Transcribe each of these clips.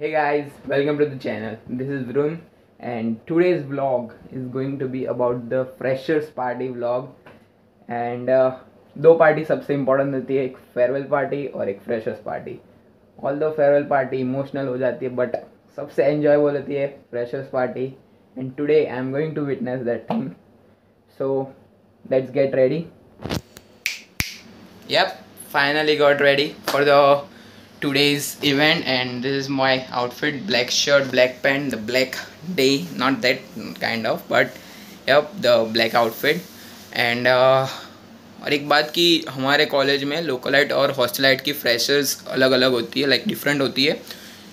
Hey guys, welcome to the channel. This is Vrun and today's vlog is going to be about the freshers party vlog and uh, दो party सबसे important होती है एक farewell party और एक freshers party all दो farewell party emotional हो जाती है बट सबसे एंजॉयबल होती है freshers party and today I am going to witness that thing so let's get ready Yep, finally got ready for the today's event and this is my outfit black shirt black pant the black day not that kind of but yep the black outfit. And uh, और एक बात कि हमारे college में localite और हॉस्टलाइट की freshers अलग अलग होती है लाइक डिफरेंट होती है।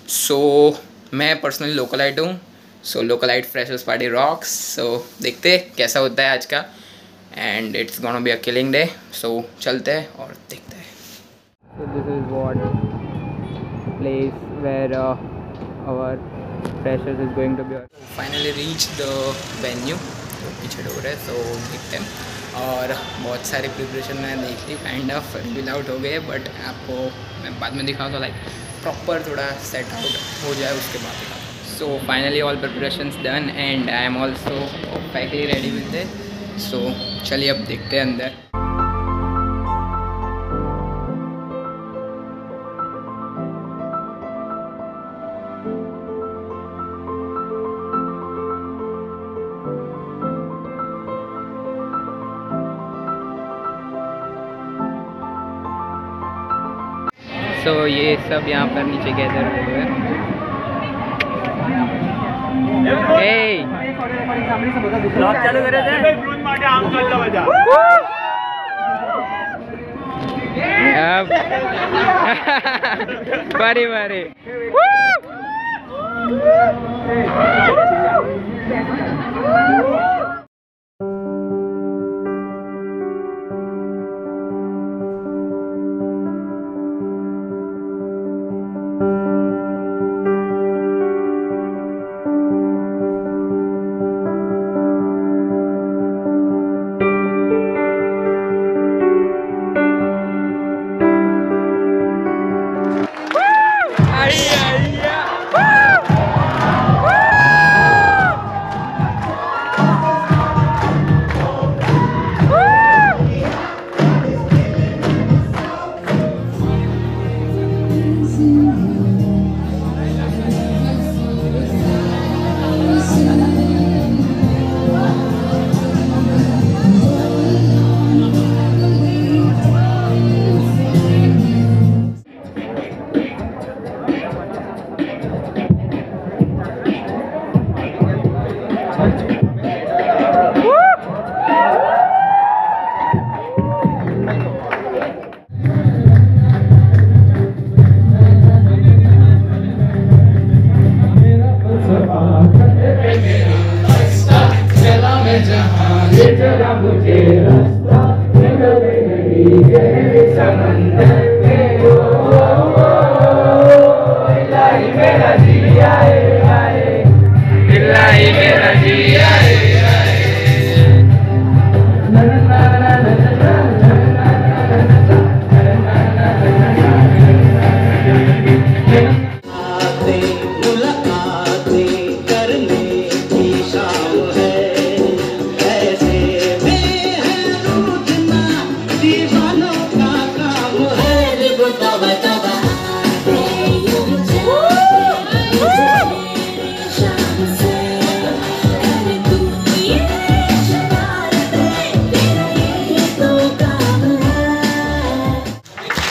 सो so, मैं पर्सनली लोकलाइट हूँ so localite freshers party rocks so देखते कैसा होता है आज का। And it's gonna be a killing day so चलते हैं और देखते हैं। Place where uh, our freshers is going to be finally reached the venue जो पीछे डोर है सो देखते हैं और बहुत सारे प्रिपरेशन मैंने देख ली काइंड ऑफ़ रिल आउट हो गए बट आपको मैं बाद में दिखाऊँ तो लाइक प्रॉपर थोड़ा सेट आउट हो जाए उसके बाद so finally all preparation done and I am also perfectly ready with it so चलिए अब देखते हैं अंदर। सो so, ये सब यहाँ पर नीचे गैदर हुए हैं। Hey! ब्लॉग चालू करे थे अब बारी बारी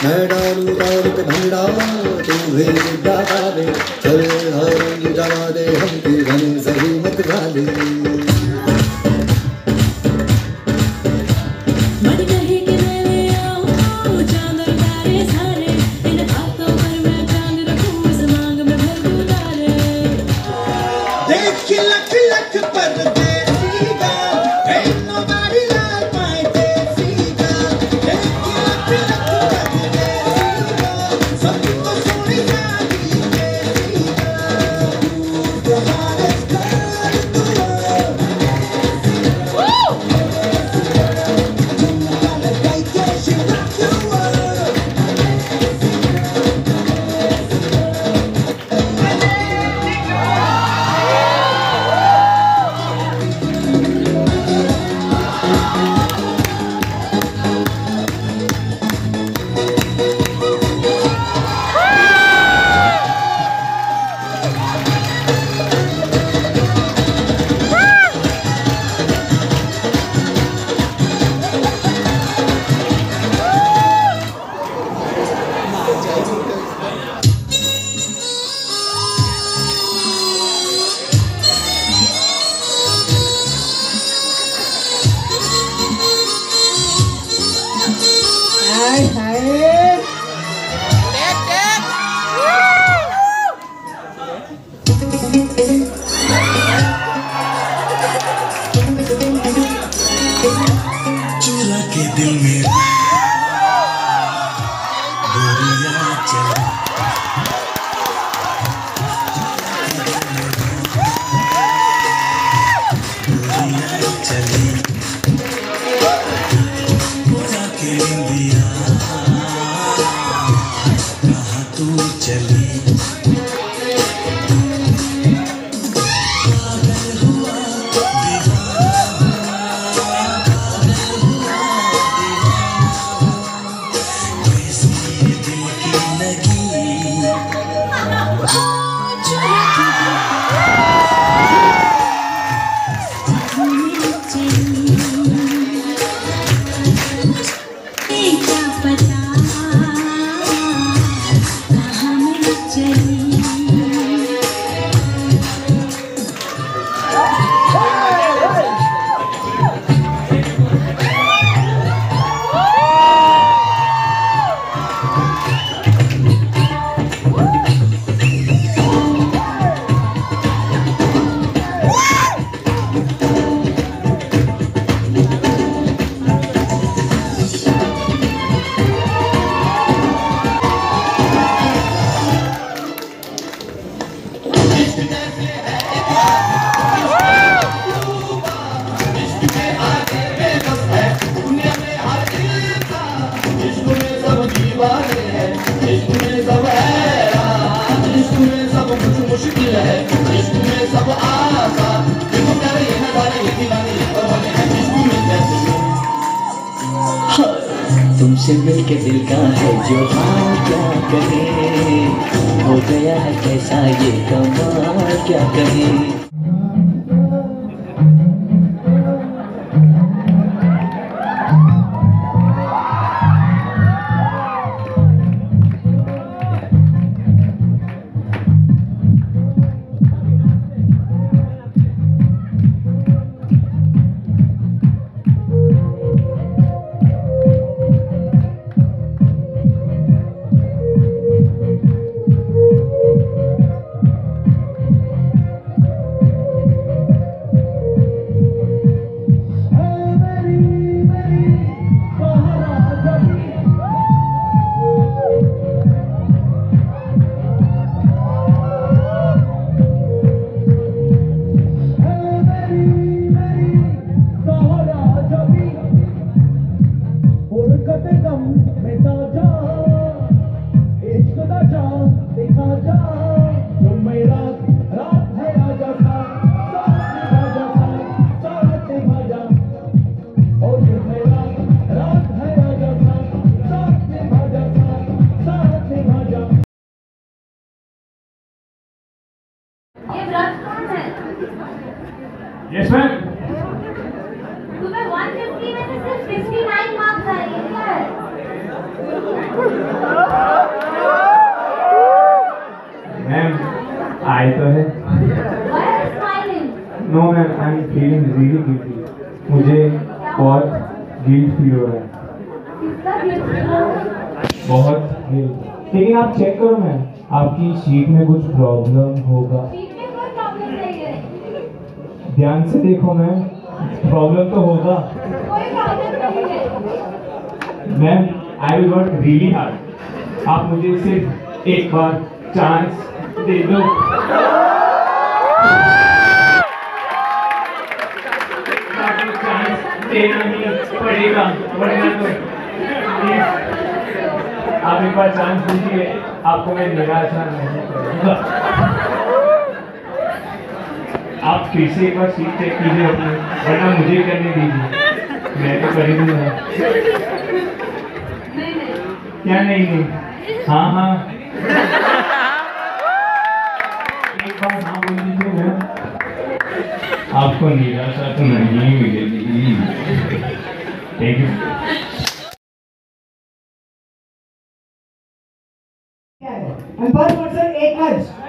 मैं डालू ताल पे डाला दे चल हर जला दे हम की घने सही मत गाले मन कहे कि मैं आऊँ चाँद और तारे सारे इन हाथों पर us. तुमसे मिलके दिल का है जो हाल क्या कहे? हो गया है कैसा ये कमाल, क्या कहे? मैम आए तो है? No ma'am I am feeling really guilty मुझे बहुत गिल्ट फील हो रहा है। बहुत गिल्ट लेकिन आप चेक करो मैम आपकी शीट में कुछ प्रॉब्लम होगा। सीट में कोई प्रॉब्लम नहीं है। ध्यान से देखो मैम प्रॉब्लम तो होगा। Ma'am I will work really hard आप मुझे सिर्फ़ एक बार चांस दे दो। चांस देना ही पड़ेगा वरना तो। आप एक बार चांस दीजिए आपको मैं निराशा नहीं करूँगा। आप फिर से एक बार सीट चेक कीजिए अपनी, वरना मुझे करने दीजिए। मैं तो कर ही नहीं। क्या नहीं नहीं? हाँ हाँ। एक बार हाँ बोल दीजिए मैम आपको निराशा तो नहीं मिलेगी thank you And per person एक हज